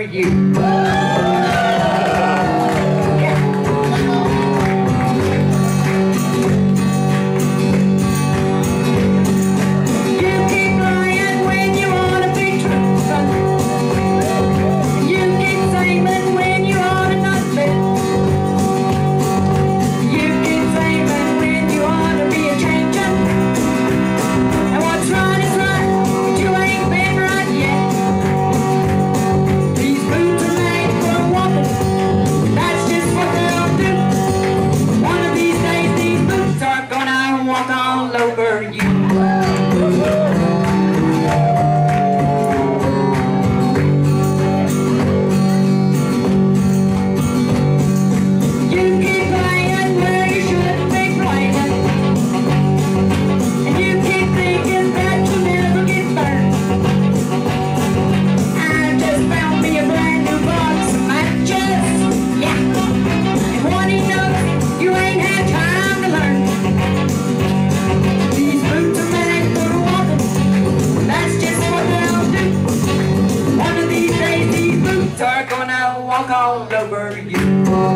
you. walk all over you.